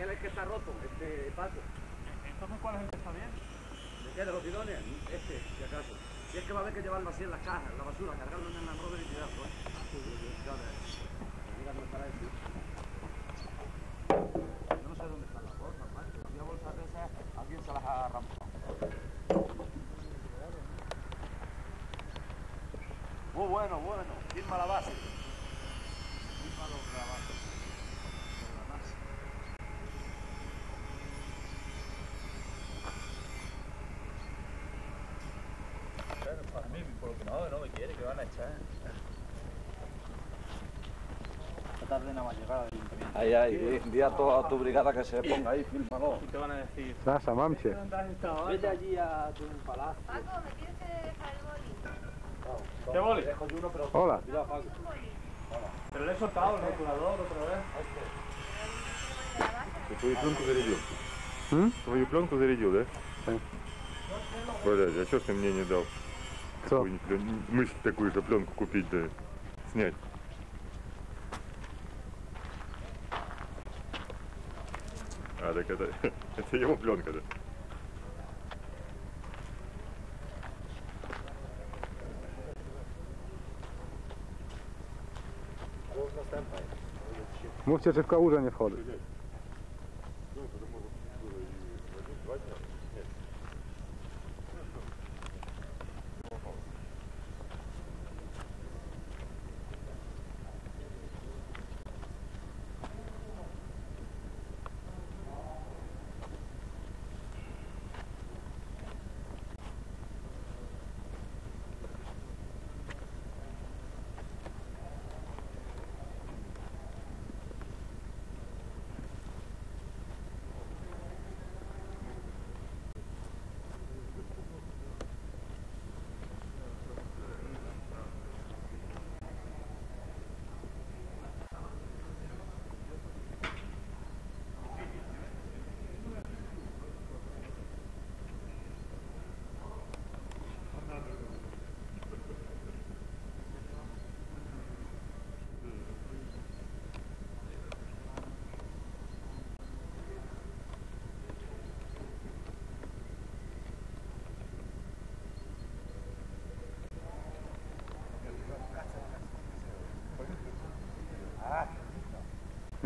aquel es el que está roto, este Paco. Entonces, ¿cuál es el que está bien? ¿De qué? ¿De los bidones? Este, si acaso. Y es que va a haber que llevarlo así en las cajas, en la basura, cargarlo en el Rover y tirarlo, ¿eh? Mira dónde estará ese. Yo no sé dónde están las bolsas, macho. Había bolsas de esas, alguien se las ha arrancado. Muy bueno, bueno. Firma la base. Firma los la base. La base. A mí, por lo que no, no me quiere, que van a echar. Esta tarde nada más llegar al ayuntamiento. Ahí, ahí, di a toda tu brigada que se ponga ahí, fírmalo. Y te van a decir, Sasa, mamcie. ¿dónde has estado? Vete allí a tu palacio. Paco, ¿me tienes que dejar el boli? ¿Qué boli? Dejo yo uno, pero Hola. Cuidado, Paco. Un boli. Pero le he soltado el rotulador otra vez. Pero Ты твою пленку зарядил? М? Твою пленку зарядил, да? Да. Блядь, а что ж ты мне не дал? Что? Такую же пленку купить, да снять. А, так это, это его пленка, да? Mówcie, czy w kałużę nie wchodzę.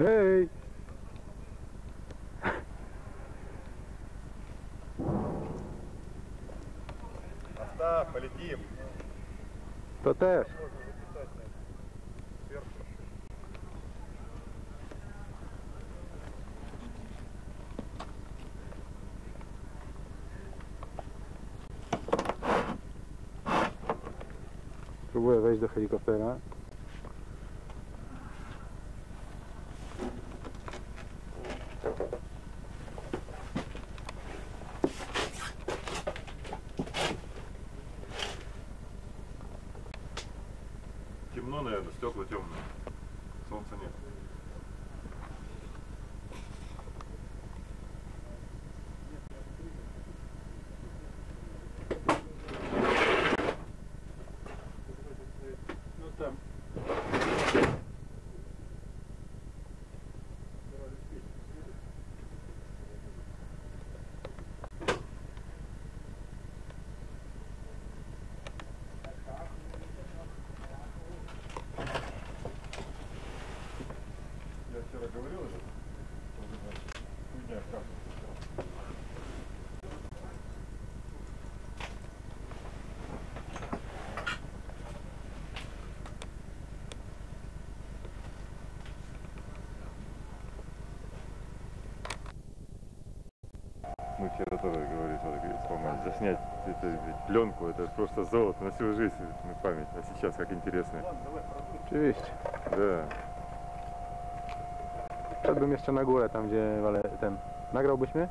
Ej! Оставь, полетим. To też. Próbuję wejść do helikoptera. Наверное, стекла темные. Солнца нет. No tam. Я вчера говорил уже. Мы вчера тоже говорили, говорит, Рома, заснять это, ведь пленку, это просто золото на всю жизнь, на память. А сейчас как интересно. Oczywiście. Да. Szedłbym jeszcze na górę, tam gdzie wale, ten. Nagrałbyś mnie?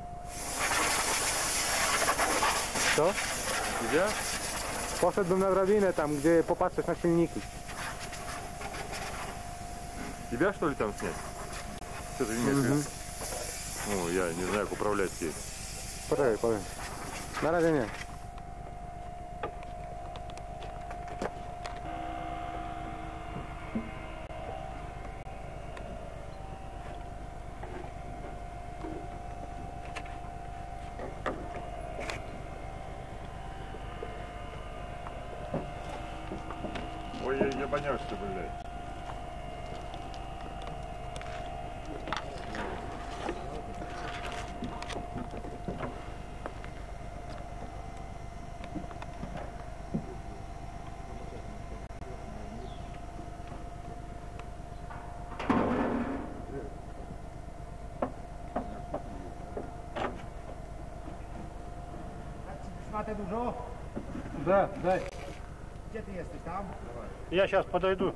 Co? Тебя? Poszedłbym na drabinę tam, gdzie popatrzeć na silniki. Тебя что ли там снять? Что ты имеешь в виду? Mhm. Ну, я не знаю, как управлять ей. Poczekaj, powiem. Na razie nie. Szmatę dużo? Да, дай. Gdzie ty jesteś tam? Я сейчас подойду.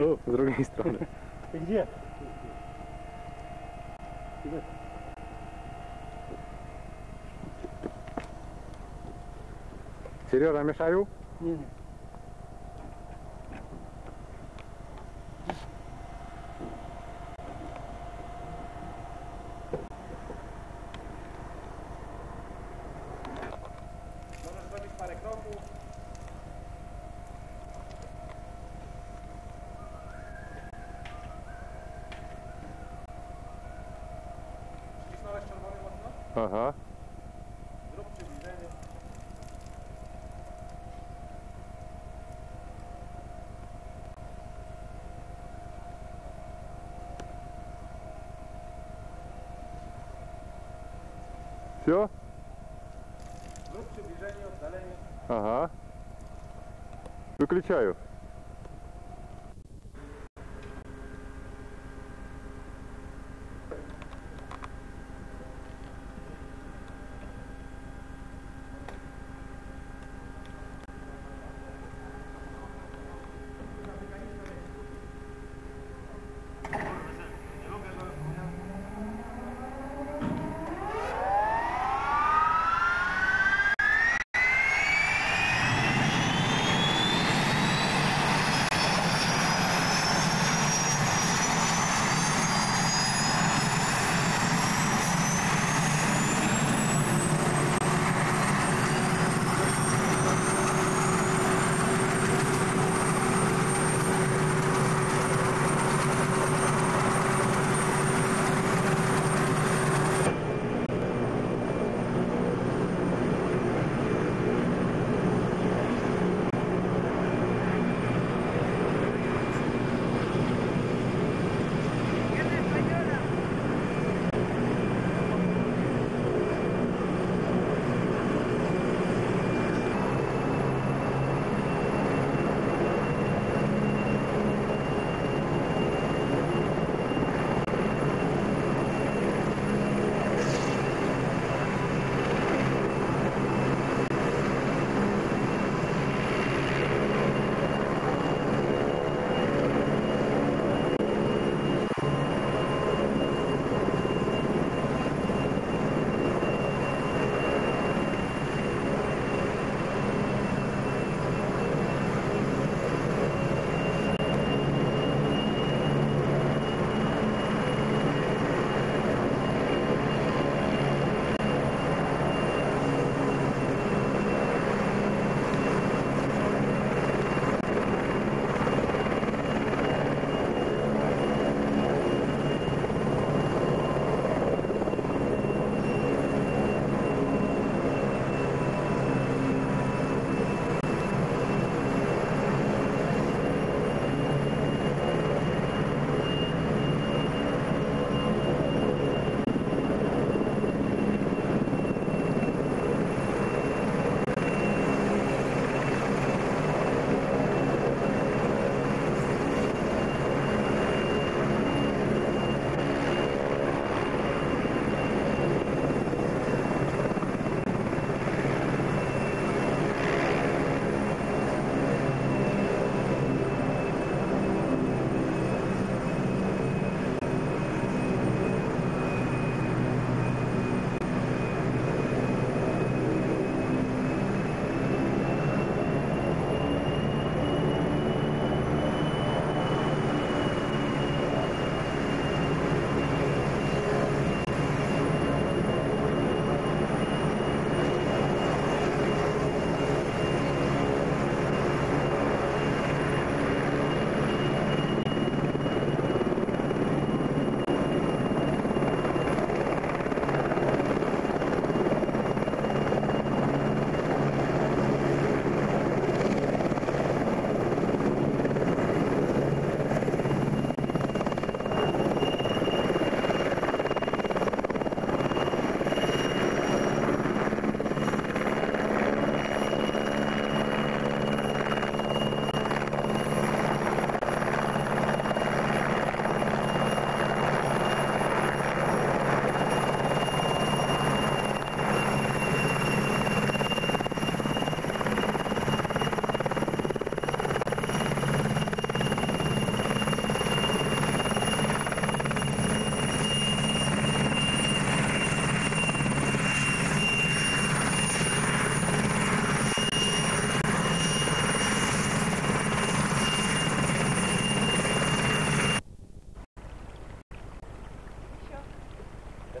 О, с другой стороны. Ты где? Сережа, мешаю? Możesz Ага. Все? Zrób przybliżenie, oddalenie. Ага. Выключаю.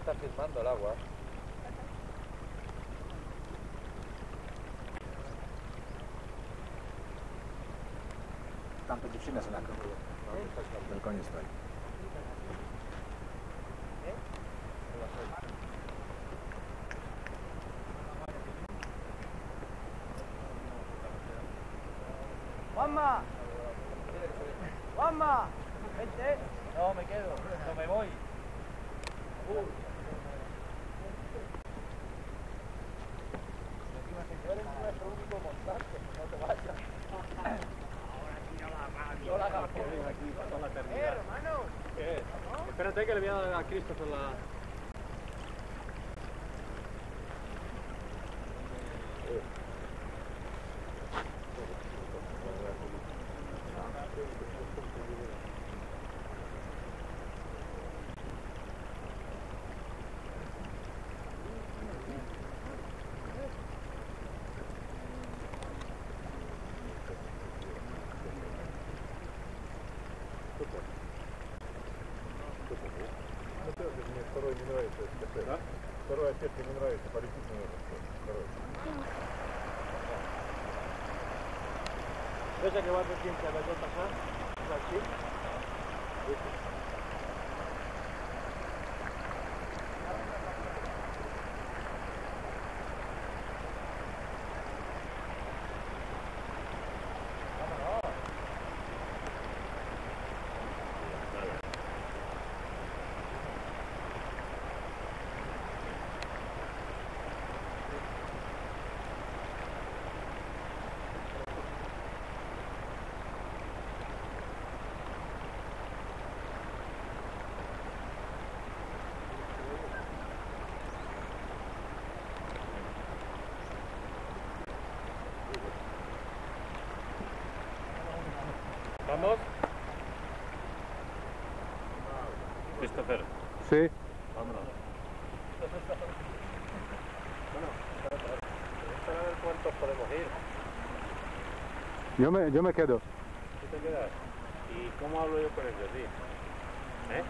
está firmando el agua. Tam te dziewczyna są na krągu. Na balkonie ¡Juanma! ¡Vente! No, me quedo. No me voy. Uh. pensé que le había dado a Christopher la... Второй не нравится СКТ. Да? Второй опять не нравится, полетит на этот. Второй. ¿Ves que vas de 15 a ver qué pasa? Aquí. ¿Vamos? Christopher, Sí. vámonos. Para ver cuántos podemos ir. Yo me, yo me quedo. ¿Tú te quedas? ¿Y cómo hablo yo con ellos? ¿Eh?